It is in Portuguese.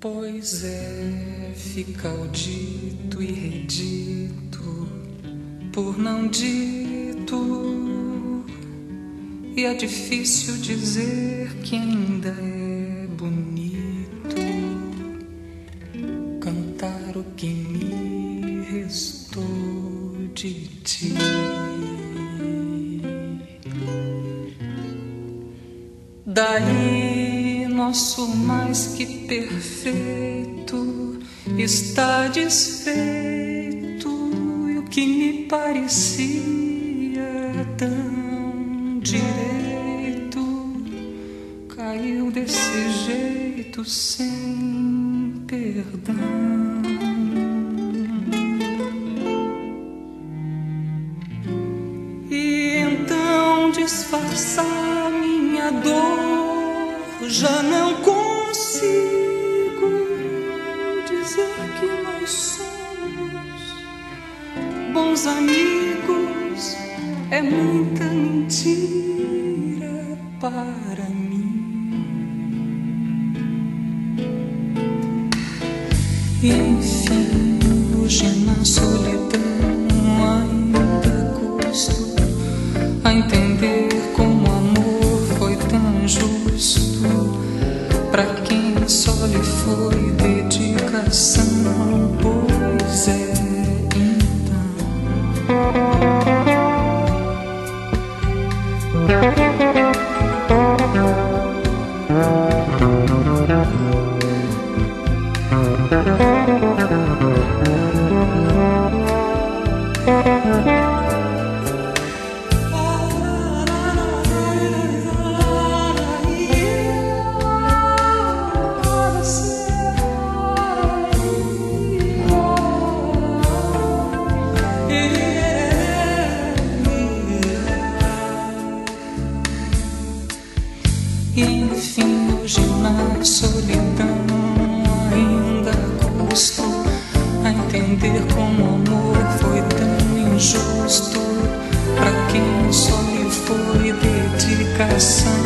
Pois é, fica o dito e redito por não dito. E é difícil dizer que ainda é bonito cantar o que me restou de ti. Daí nosso mais que perfeito está desfeito e o que me parecia tão direito caiu desse jeito sem perdão. E então disfarçar minha dor já não consigo dizer que nós somos bons amigos é muita mentira para mim. Enfim, hoje na solidão só lhe foi dedicação. Pois é, Enfim, hoje na solidão ainda custo a entender como o amor foi tão injusto para quem só lhe foi dedicação.